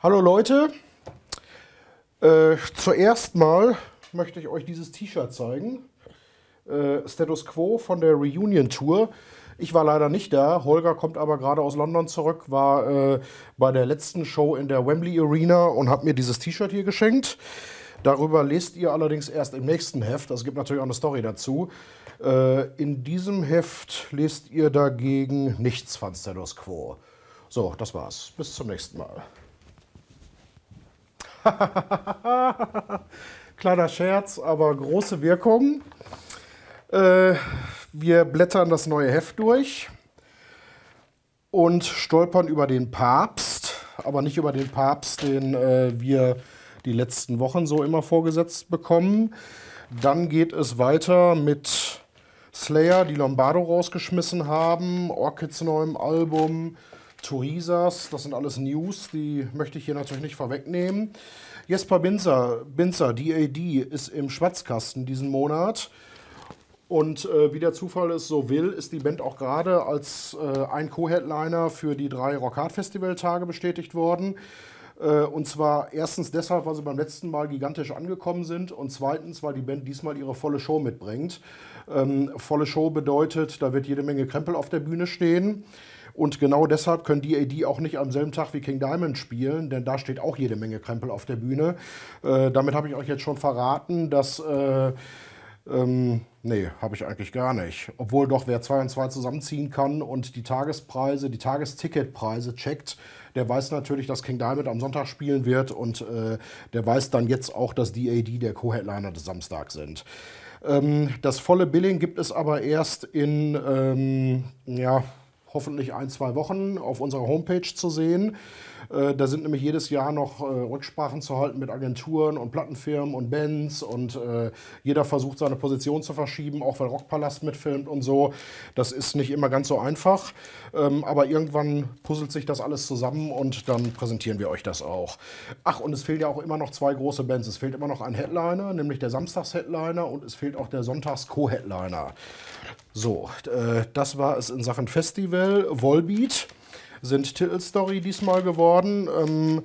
Hallo Leute, äh, zuerst mal möchte ich euch dieses T-Shirt zeigen. Äh, Status Quo von der Reunion Tour. Ich war leider nicht da. Holger kommt aber gerade aus London zurück, war äh, bei der letzten Show in der Wembley Arena und hat mir dieses T-Shirt hier geschenkt. Darüber lest ihr allerdings erst im nächsten Heft. Es gibt natürlich auch eine Story dazu. Äh, in diesem Heft lest ihr dagegen nichts von Status Quo. So, das war's. Bis zum nächsten Mal. Kleiner Scherz, aber große Wirkung. Äh, wir blättern das neue Heft durch und stolpern über den Papst, aber nicht über den Papst, den äh, wir die letzten Wochen so immer vorgesetzt bekommen. Dann geht es weiter mit Slayer, die Lombardo rausgeschmissen haben, Orchids neuem Album, Turisas, das sind alles News, die möchte ich hier natürlich nicht vorwegnehmen. Jesper Binzer, Binzer, DAD, ist im Schwatzkasten diesen Monat. Und äh, wie der Zufall es so will, ist die Band auch gerade als äh, ein Co-Headliner für die drei Rockhard Festival Tage bestätigt worden. Äh, und zwar erstens deshalb, weil sie beim letzten Mal gigantisch angekommen sind und zweitens, weil die Band diesmal ihre volle Show mitbringt. Ähm, volle Show bedeutet, da wird jede Menge Krempel auf der Bühne stehen. Und genau deshalb können die AD auch nicht am selben Tag wie King Diamond spielen, denn da steht auch jede Menge Krempel auf der Bühne. Äh, damit habe ich euch jetzt schon verraten, dass. Äh, ähm, nee, habe ich eigentlich gar nicht. Obwohl doch, wer zwei und zwei zusammenziehen kann und die Tagespreise, die Tagesticketpreise checkt, der weiß natürlich, dass King Diamond am Sonntag spielen wird und äh, der weiß dann jetzt auch, dass DAD der Co-Headliner des Samstags sind. Ähm, das volle Billing gibt es aber erst in, ähm, ja, hoffentlich ein, zwei Wochen auf unserer Homepage zu sehen. Äh, da sind nämlich jedes Jahr noch äh, Rücksprachen zu halten mit Agenturen und Plattenfirmen und Bands und äh, jeder versucht seine Position zu verschieben, auch weil Rockpalast mitfilmt und so. Das ist nicht immer ganz so einfach, ähm, aber irgendwann puzzelt sich das alles zusammen und dann präsentieren wir euch das auch. Ach, und es fehlen ja auch immer noch zwei große Bands. Es fehlt immer noch ein Headliner, nämlich der Samstags-Headliner und es fehlt auch der Sonntags-Co-Headliner. So, das war es in Sachen Festival. Volbeat sind Titelstory diesmal geworden. Ähm,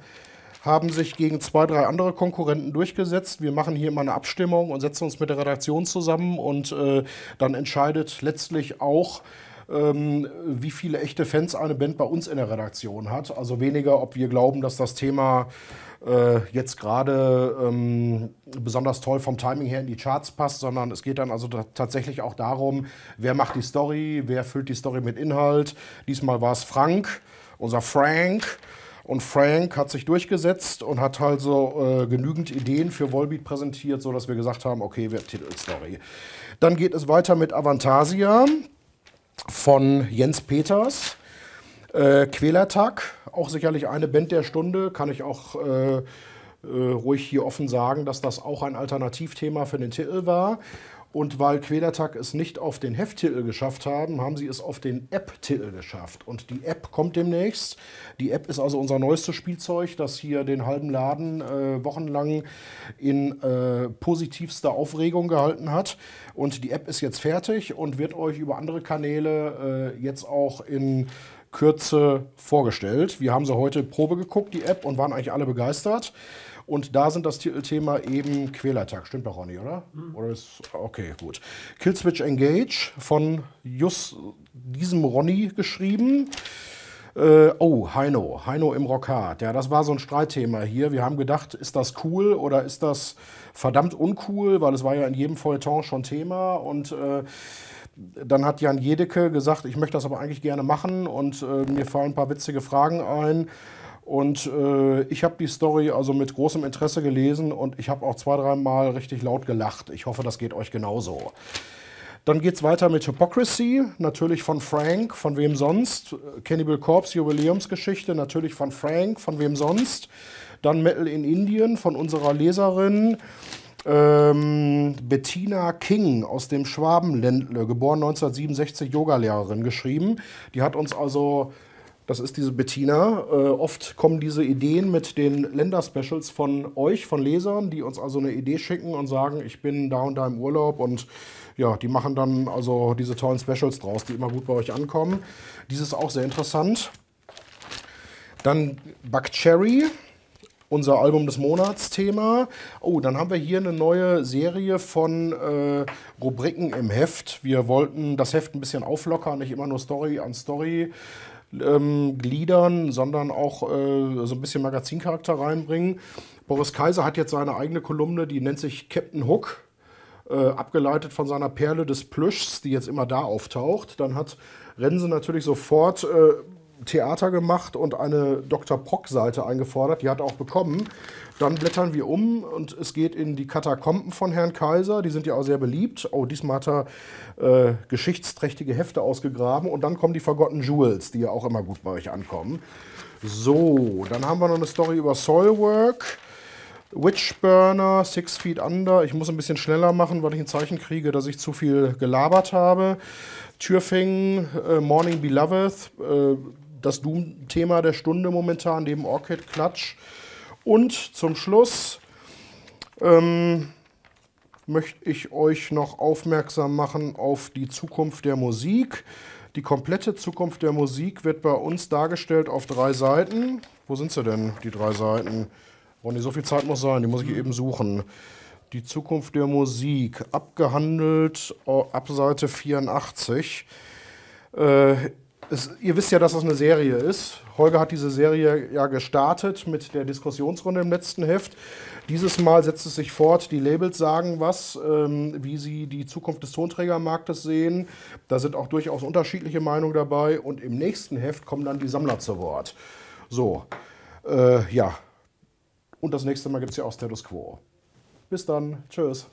haben sich gegen zwei, drei andere Konkurrenten durchgesetzt. Wir machen hier mal eine Abstimmung und setzen uns mit der Redaktion zusammen und äh, dann entscheidet letztlich auch, ähm, wie viele echte Fans eine Band bei uns in der Redaktion hat. Also weniger, ob wir glauben, dass das Thema äh, jetzt gerade ähm, besonders toll vom Timing her in die Charts passt, sondern es geht dann also tatsächlich auch darum, wer macht die Story, wer füllt die Story mit Inhalt. Diesmal war es Frank, unser Frank. Und Frank hat sich durchgesetzt und hat also äh, genügend Ideen für Volbeat präsentiert, sodass wir gesagt haben, okay, wir Titelstory. Dann geht es weiter mit Avantasia von Jens Peters. Äh, Quälertag, auch sicherlich eine Band der Stunde, kann ich auch äh, äh, ruhig hier offen sagen, dass das auch ein Alternativthema für den Titel war. Und weil Quälertag es nicht auf den Hefttitel geschafft haben, haben sie es auf den App-Titel geschafft. Und die App kommt demnächst. Die App ist also unser neuestes Spielzeug, das hier den halben Laden äh, wochenlang in äh, positivster Aufregung gehalten hat. Und die App ist jetzt fertig und wird euch über andere Kanäle äh, jetzt auch in Kürze vorgestellt. Wir haben sie heute Probe geguckt, die App, und waren eigentlich alle begeistert. Und da sind das Titelthema eben Quälertag. Stimmt doch, Ronny, oder? Mhm. Oder ist, okay, gut. Killswitch Engage von just diesem Ronny geschrieben. Äh, oh, Heino, Heino im Rockhard. Ja, das war so ein Streitthema hier. Wir haben gedacht, ist das cool oder ist das verdammt uncool? Weil es war ja in jedem Feuilleton schon Thema und äh, dann hat Jan Jedecke gesagt, ich möchte das aber eigentlich gerne machen und äh, mir fallen ein paar witzige Fragen ein. Und äh, ich habe die Story also mit großem Interesse gelesen und ich habe auch zwei, dreimal richtig laut gelacht. Ich hoffe, das geht euch genauso. Dann geht es weiter mit Hypocrisy, natürlich von Frank, von wem sonst. Cannibal Corpse, Jubiläumsgeschichte, natürlich von Frank, von wem sonst. Dann Metal in Indien von unserer Leserin. Ähm, Bettina King aus dem Schwabenländle, geboren 1967, Yogalehrerin, geschrieben. Die hat uns also, das ist diese Bettina, äh, oft kommen diese Ideen mit den Länderspecials von euch, von Lesern, die uns also eine Idee schicken und sagen, ich bin da und da im Urlaub und ja, die machen dann also diese tollen Specials draus, die immer gut bei euch ankommen. Dies ist auch sehr interessant. Dann Buck Cherry, unser Album des Monats Thema. Oh, dann haben wir hier eine neue Serie von äh, Rubriken im Heft. Wir wollten das Heft ein bisschen auflockern, nicht immer nur Story an Story ähm, gliedern, sondern auch äh, so ein bisschen Magazincharakter reinbringen. Boris Kaiser hat jetzt seine eigene Kolumne, die nennt sich Captain Hook. Äh, abgeleitet von seiner Perle des Plüschs, die jetzt immer da auftaucht. Dann hat Rense natürlich sofort äh, Theater gemacht und eine Dr. Prock-Seite eingefordert. Die hat er auch bekommen. Dann blättern wir um und es geht in die Katakomben von Herrn Kaiser. Die sind ja auch sehr beliebt. Oh, diesmal hat er äh, geschichtsträchtige Hefte ausgegraben. Und dann kommen die Forgotten Jewels, die ja auch immer gut bei euch ankommen. So, dann haben wir noch eine Story über Soilwork. Witchburner, Six Feet Under. Ich muss ein bisschen schneller machen, weil ich ein Zeichen kriege, dass ich zu viel gelabert habe. Türfing, äh, Morning Beloved, äh, das Doom-Thema der Stunde momentan, neben Orchid Klatsch. Und zum Schluss ähm, möchte ich euch noch aufmerksam machen auf die Zukunft der Musik. Die komplette Zukunft der Musik wird bei uns dargestellt auf drei Seiten. Wo sind sie denn, die drei Seiten? Ronny, so viel Zeit muss sein, die muss ich eben suchen. Die Zukunft der Musik, abgehandelt ab Seite 84. Äh, es, ihr wisst ja, dass das eine Serie ist. Holger hat diese Serie ja gestartet mit der Diskussionsrunde im letzten Heft. Dieses Mal setzt es sich fort, die Labels sagen was, ähm, wie sie die Zukunft des Tonträgermarktes sehen. Da sind auch durchaus unterschiedliche Meinungen dabei. Und im nächsten Heft kommen dann die Sammler zu Wort. So, äh, ja. Und das nächste Mal gibt es ja auch Status Quo. Bis dann. Tschüss.